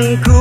blanco.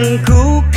苦。